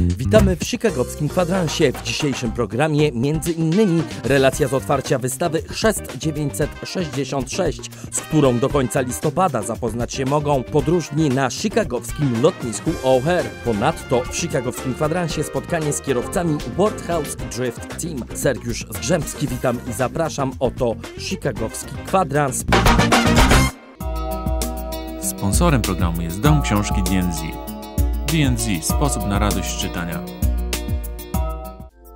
Witamy w chicagowskim kwadransie. W dzisiejszym programie między innymi relacja z otwarcia wystawy Chrzest 966, z którą do końca listopada zapoznać się mogą podróżni na chicagowskim lotnisku O'Hare. Ponadto w chicagowskim kwadransie spotkanie z kierowcami World House Drift Team. Sergiusz Zgrzemski, witam i zapraszam. Oto chicagowski kwadrans. Sponsorem programu jest Dom Książki DNZ. DNZ sposób na radość czytania.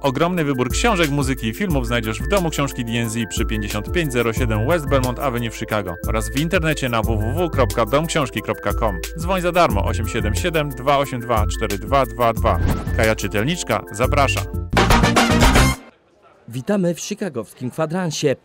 Ogromny wybór książek, muzyki i filmów znajdziesz w Domu Książki DNZ przy 5507 West Belmont Avenue w Chicago oraz w internecie na www.domksiążki.com. Dzwoń za darmo 877 282 4222. Kaja Czytelniczka zaprasza. Witamy w chicagowskim kwadransie.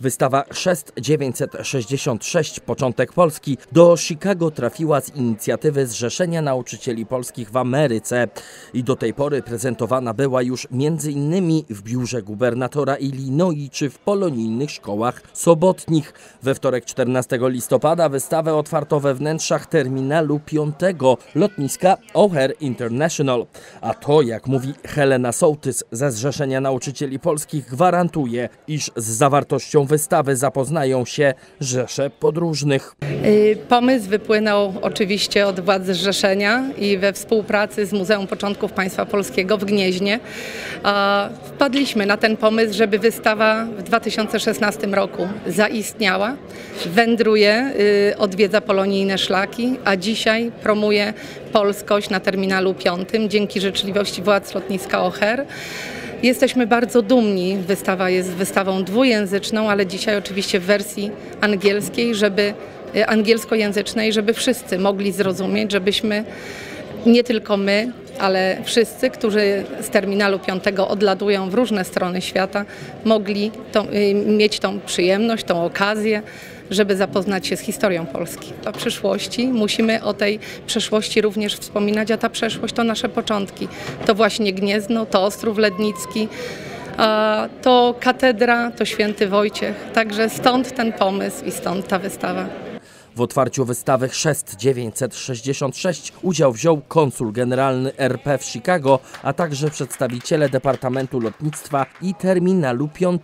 Wystawa Chrzest 966 Początek Polski do Chicago trafiła z inicjatywy Zrzeszenia Nauczycieli Polskich w Ameryce i do tej pory prezentowana była już m.in. w biurze gubernatora Illinois czy w polonijnych szkołach sobotnich. We wtorek 14 listopada wystawę otwarto we wnętrzach terminalu 5 lotniska O'Hare International. A to, jak mówi Helena Sołtys ze Zrzeszenia Nauczycieli Polskich, gwarantuje, iż z zawartością wystawy zapoznają się rzesze podróżnych. Y, Pomysł wypłynął oczywiście od władz zrzeszenia i we współpracy z Muzeum Początków Państwa Polskiego w Gnieźnie wpadliśmy na ten pomysł, żeby wystawa w 2016 roku zaistniała, wędruje, y, odwiedza polonijne szlaki, a dzisiaj promuje polskość na terminalu 5 dzięki życzliwości władz lotniska O'Hare. Jesteśmy bardzo dumni. Wystawa jest wystawą dwujęzyczną, ale dzisiaj oczywiście w wersji angielskiej, żeby y, angielskojęzycznej, żeby wszyscy mogli zrozumieć, żebyśmy nie tylko my, ale wszyscy, którzy z terminalu 5 odladują w różne strony świata, mogli tą, y, mieć tą przyjemność, tą okazję, żeby zapoznać się z historią Polski. A przyszłości musimy o tej przeszłości również wspominać, a ta przeszłość to nasze początki. To właśnie Gniezno, to Ostrów Lednicki, to katedra, to święty Wojciech. Także stąd ten pomysł i stąd ta wystawa. W otwarciu wystawy Chrzest 966 udział wziął konsul generalny RP w Chicago, a także przedstawiciele Departamentu Lotnictwa i Terminalu 5,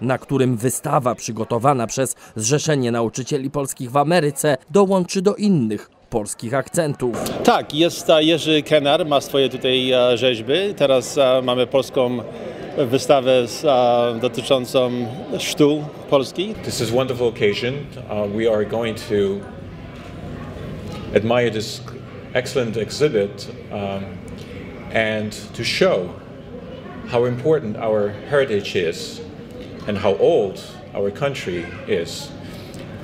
na którym wystawa przygotowana przez Zrzeszenie Nauczycieli Polskich w Ameryce dołączy do innych polskich akcentów. Tak, jest Jerzy Kenar, ma swoje tutaj e, rzeźby. Teraz e, mamy polską wystawę dotyczącą Polski. This is a wonderful occasion. Uh, we are going to admire this excellent exhibit um, and to show how important our heritage is and how old our country is.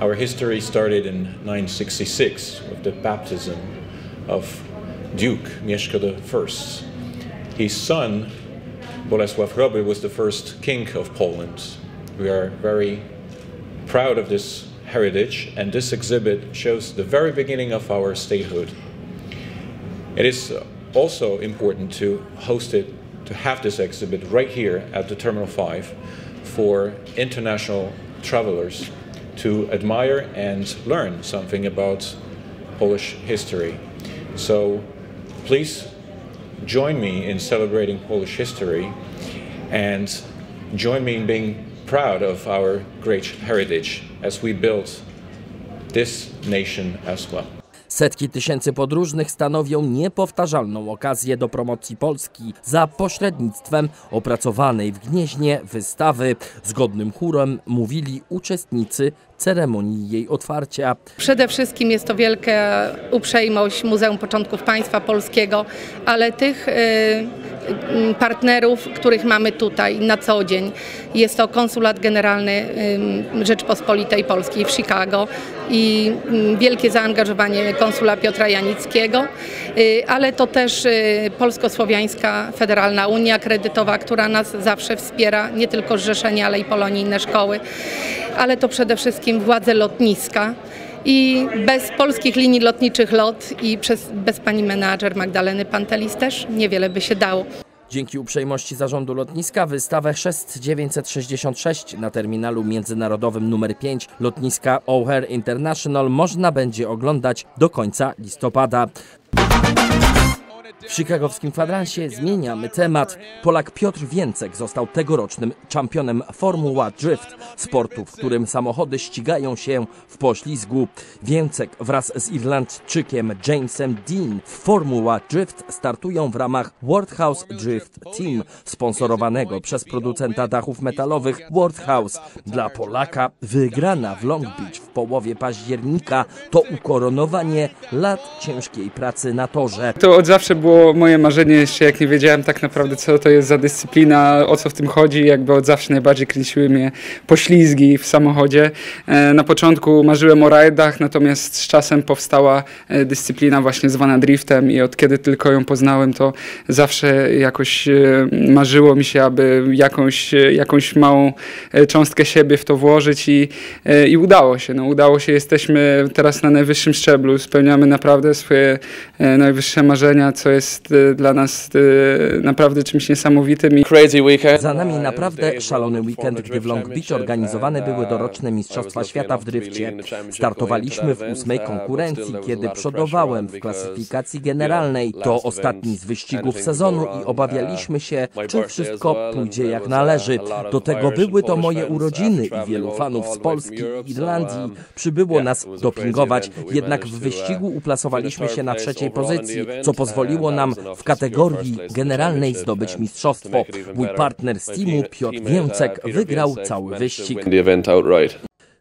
Our history started in 966 with the baptism of Duke Mieszko I. His son, Bolesław Hroby, was the first king of Poland. We are very proud of this heritage, and this exhibit shows the very beginning of our statehood. It is also important to host it, to have this exhibit right here at the Terminal 5 for international travelers to admire and learn something about Polish history. So please join me in celebrating Polish history and join me in being proud of our great heritage as we build this nation as well. Setki tysięcy podróżnych stanowią niepowtarzalną okazję do promocji Polski za pośrednictwem opracowanej w Gnieźnie wystawy. Zgodnym chórem mówili uczestnicy ceremonii jej otwarcia. Przede wszystkim jest to wielka uprzejmość Muzeum Początków Państwa Polskiego, ale tych y, partnerów, których mamy tutaj na co dzień. Jest to Konsulat Generalny Rzeczpospolitej Polskiej w Chicago i wielkie zaangażowanie konsula Piotra Janickiego, y, ale to też y, Polsko-Słowiańska Federalna Unia Kredytowa, która nas zawsze wspiera, nie tylko zrzeszenia, ale i polonijne szkoły, ale to przede wszystkim władze lotniska. I bez polskich linii lotniczych LOT i przez, bez pani menadżer Magdaleny Pantelis też niewiele by się dało. Dzięki uprzejmości zarządu lotniska wystawę Chrzest 966 na terminalu międzynarodowym nr 5 lotniska O'Hare International można będzie oglądać do końca listopada. W chicagowskim kwadransie zmieniamy temat. Polak Piotr Więcek został tegorocznym czempionem Formuła Drift, sportu, w którym samochody ścigają się w poślizgu. Więcek wraz z Irlandczykiem Jamesem Dean w Formuła Drift startują w ramach World Drift Team, sponsorowanego przez producenta dachów metalowych World Dla Polaka wygrana w Long Beach w połowie października to ukoronowanie lat ciężkiej pracy na torze. To od zawsze było moje marzenie, jeszcze jak nie wiedziałem tak naprawdę co to jest za dyscyplina, o co w tym chodzi, jakby od zawsze najbardziej kręciły mnie poślizgi w samochodzie. E, na początku marzyłem o rajdach, natomiast z czasem powstała e, dyscyplina właśnie zwana driftem i od kiedy tylko ją poznałem, to zawsze jakoś e, marzyło mi się, aby jakąś, jakąś małą cząstkę siebie w to włożyć i, i udało się. No, udało się, jesteśmy teraz na najwyższym szczeblu, spełniamy naprawdę swoje najwyższe marzenia, co jest dla nas naprawdę czymś niesamowitym. Za nami naprawdę szalony weekend, gdy w Long Beach organizowane były doroczne Mistrzostwa Świata w drifcie. Startowaliśmy w ósmej konkurencji, kiedy przodowałem w klasyfikacji generalnej. To ostatni z wyścigów sezonu i obawialiśmy się, czy wszystko pójdzie jak należy. Do tego były to moje urodziny i wielu fanów z Polski i Irlandii przybyło nas dopingować. Jednak w wyścigu uplasowaliśmy się na trzeciej pozycji, co pozwoliło nam w kategorii generalnej zdobyć mistrzostwo. Mój partner z teamu Piotr Więcek wygrał cały wyścig.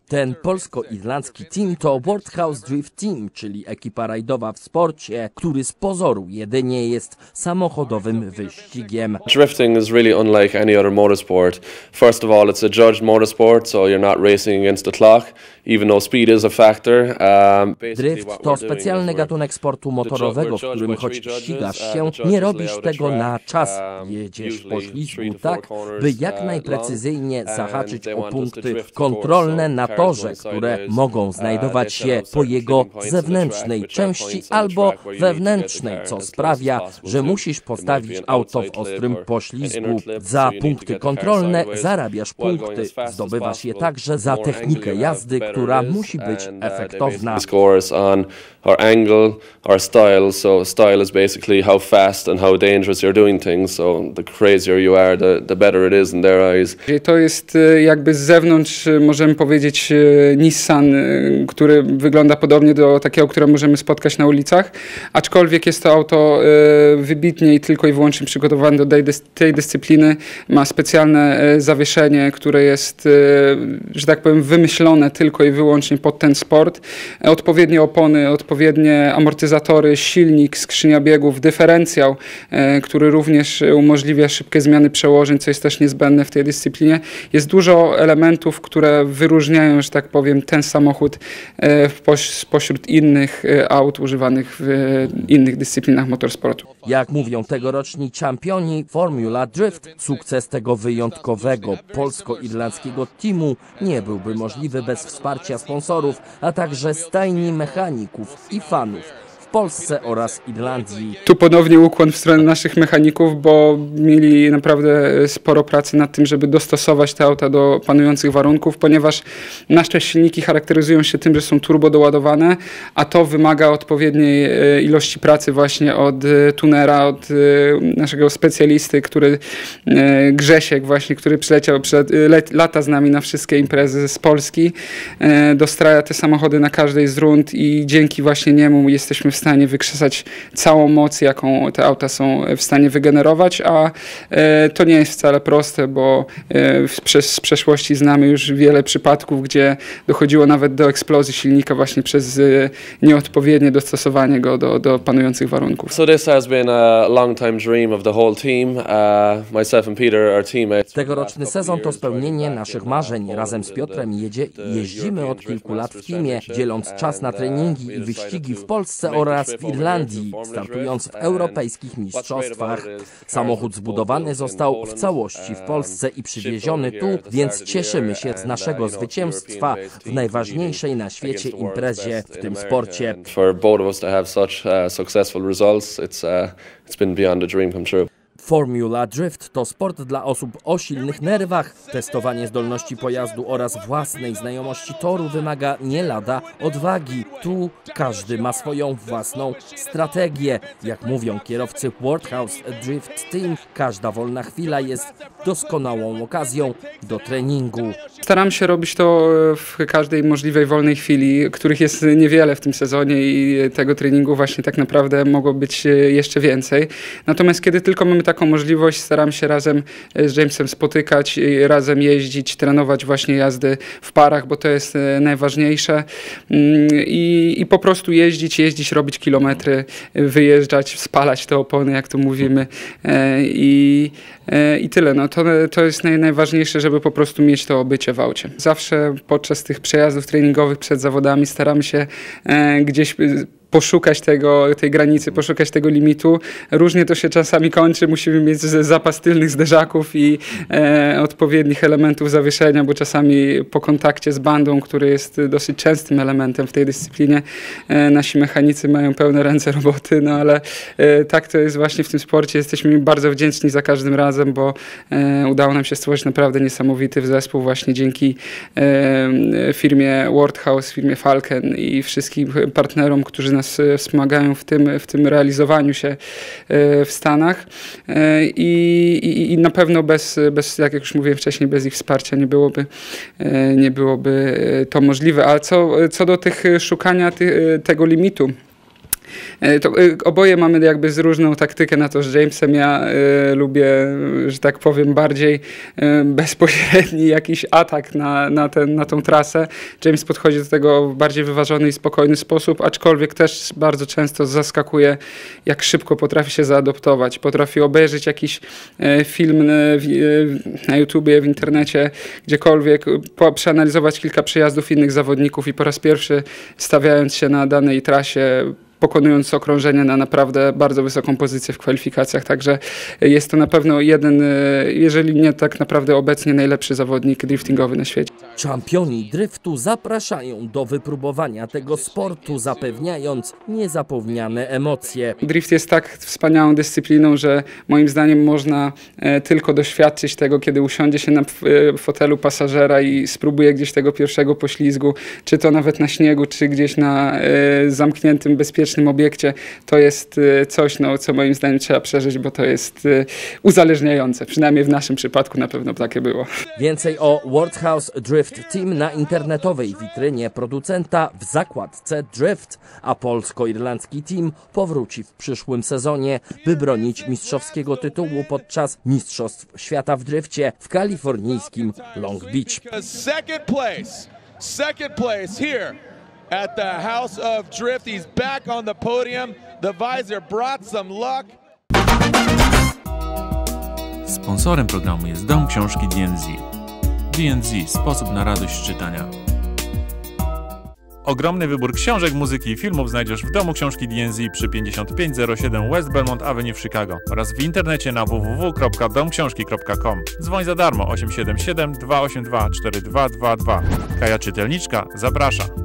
Ten polsko-irlandzki team to World Drift Team, czyli ekipa rajdowa w sporcie, który z pozoru jedynie jest samochodowym wyścigiem. Drifting is really unlike any other motorsport. First of all, it's a judged motorsport, so you're not racing against the clock, even though speed is a factor. Um, Drift to specjalny gatunek sportu motorowego, w którym choć ścigasz się, nie robisz tego na czas. Jedziesz po ślizgu tak, by jak najprecyzyjniej zahaczyć o punkty kontrolne na torze, które mogą znajdować się po jego zewnętrznej części albo wewnętrznej, co sprawia, że musisz postawić auto w ostrym poślizgu. Za punkty kontrolne zarabiasz punkty. Zdobywasz je także za technikę jazdy, która musi być efektowna. Our angle, our style. So style is basically how fast and how dangerous you're doing things. So the crazier you are, the, the better it is in their eyes. To jest y, jakby z zewnątrz możemy powiedzieć E, Nissan, e, który wygląda podobnie do takiego, które możemy spotkać na ulicach, aczkolwiek jest to auto e, wybitnie i tylko i wyłącznie przygotowane do tej dyscypliny. Ma specjalne zawieszenie, które jest, że tak powiem, wymyślone tylko i wyłącznie pod ten sport. Odpowiednie opony, odpowiednie amortyzatory, silnik, skrzynia biegów, dyferencjał, który również umożliwia szybkie zmiany przełożeń, co jest też niezbędne w tej dyscyplinie. Jest dużo elementów, które wyróżniają że tak powiem, ten samochód e, spośród innych e, aut używanych w e, innych dyscyplinach motorsportu. Jak mówią tegoroczni czampioni Formula Drift, sukces tego wyjątkowego polsko-irlandzkiego teamu nie byłby możliwy bez wsparcia sponsorów, a także stajni mechaników i fanów Polsce oraz Irlandii. Tu ponownie ukłon w stronę naszych mechaników, bo mieli naprawdę sporo pracy nad tym, żeby dostosować te auta do panujących warunków, ponieważ nasze silniki charakteryzują się tym, że są turbo doładowane, a to wymaga odpowiedniej e, ilości pracy właśnie od e, tunera, od e, naszego specjalisty, który Grzesiek właśnie, który przyleciał, lata z nami na wszystkie imprezy z Polski, dostraja te samochody na każdej z rund i dzięki właśnie niemu jesteśmy w stanie stanie wykrzesać całą moc, jaką te auta są w stanie wygenerować, a e, to nie jest wcale proste, bo e, z przeszłości znamy już wiele przypadków, gdzie dochodziło nawet do eksplozji silnika właśnie przez e, nieodpowiednie dostosowanie go do, do panujących warunków. So this has been a long time dream of the whole team. Uh, myself and Peter, our teammates. Tegoroczny sezon to spełnienie naszych marzeń. Razem z Piotrem jedzie, jeździmy od kilku lat w teamie, dzieląc czas na treningi i wyścigi w Polsce oraz oraz w Irlandii, startując w europejskich mistrzostwach. Samochód zbudowany został w całości w Polsce i przywieziony tu, więc cieszymy się z naszego zwycięstwa w najważniejszej na świecie imprezie w tym sporcie. For both of us to have such successful results, it's it's been beyond a dream come true. Formula Drift to sport dla osób o silnych nerwach. Testowanie zdolności pojazdu oraz własnej znajomości toru wymaga nie lada odwagi. Tu każdy ma swoją własną strategię. Jak mówią kierowcy Worldhouse Drift Team, każda wolna chwila jest doskonałą okazją do treningu. Staram się robić to w każdej możliwej wolnej chwili, których jest niewiele w tym sezonie i tego treningu właśnie tak naprawdę mogło być jeszcze więcej. Natomiast kiedy tylko mamy taką możliwość, staram się razem z Jamesem spotykać, razem jeździć, trenować właśnie jazdy w parach, bo to jest e, najważniejsze i, i po prostu jeździć, jeździć, robić kilometry, wyjeżdżać, spalać te opony, jak to mówimy e, i, e, i tyle. No to, to jest naj, najważniejsze, żeby po prostu mieć to obycie w aucie. Zawsze podczas tych przejazdów treningowych przed zawodami staramy się gdzieś poszukać tego, tej granicy, poszukać tego limitu. Różnie to się czasami kończy, musimy mieć zapas tylnych zderzaków i e, odpowiednich elementów zawieszenia, bo czasami po kontakcie z bandą, który jest dosyć częstym elementem w tej dyscyplinie, e, nasi mechanicy mają pełne ręce roboty, no ale e, tak to jest właśnie w tym sporcie. Jesteśmy bardzo wdzięczni za każdym razem, bo e, udało nam się stworzyć naprawdę niesamowity zespół właśnie dzięki e, firmie Wordhouse, firmie Falcon i wszystkim partnerom, którzy nas nas e, wspomagają w tym, w tym realizowaniu się e, w Stanach e, i, i, i na pewno bez, bez, jak już mówiłem wcześniej, bez ich wsparcia nie byłoby, nie byłoby to możliwe. A co, co do tych szukania ty, tego limitu, to e, oboje mamy jakby z różną taktykę na to z Jamesem. Ja y, lubię, że tak powiem, bardziej y, bezpośredni jakiś atak na, na, ten, na tą trasę. James podchodzi do tego w bardziej wyważony i spokojny sposób, aczkolwiek też bardzo często zaskakuje, jak szybko potrafi się zaadoptować. Potrafi obejrzeć jakiś y, film na YouTubie, w internecie, gdziekolwiek, po, przeanalizować kilka przejazdów innych zawodników i po raz pierwszy stawiając się na danej trasie pokonując okrążenie na naprawdę bardzo wysoką pozycję w kwalifikacjach. Także jest to na pewno jeden, e, jeżeli nie tak naprawdę obecnie najlepszy zawodnik driftingowy na świecie. Czampioni driftu zapraszają do wypróbowania tego sportu, zapewniając niezapomniane emocje. Drift jest tak wspaniałą dyscypliną, że moim zdaniem można e, tylko doświadczyć tego, kiedy usiądzie się na e, fotelu pasażera i spróbuje gdzieś tego pierwszego poślizgu, czy to nawet na śniegu, czy gdzieś na zamkniętym, bezpiecznym bezpiecznym obiekcie, to jest y, coś, no, co moim zdaniem trzeba przeżyć, bo to jest y, uzależniające. Przynajmniej w naszym przypadku na pewno takie było. Więcej o World House Drift Team na internetowej witrynie producenta w zakładce Drift, a polsko-irlandzki team powróci w przyszłym sezonie, by bronić mistrzowskiego tytułu podczas Mistrzostw Świata w drifcie w kalifornijskim Long Beach. Second place, second place here at the House of Drift. He's back on the podium. The visor brought some luck. Sponsorem programu jest Dom Książki DNZ. DNZ – sposób na radość czytania. Ogromny wybór książek, muzyki i filmów znajdziesz w Domu Książki DNZ przy 5507 West Belmont Avenue w Chicago oraz w internecie na www.domksiążki.com. Dzwoń za darmo 877 282 4222. Kaja Czytelniczka zaprasza.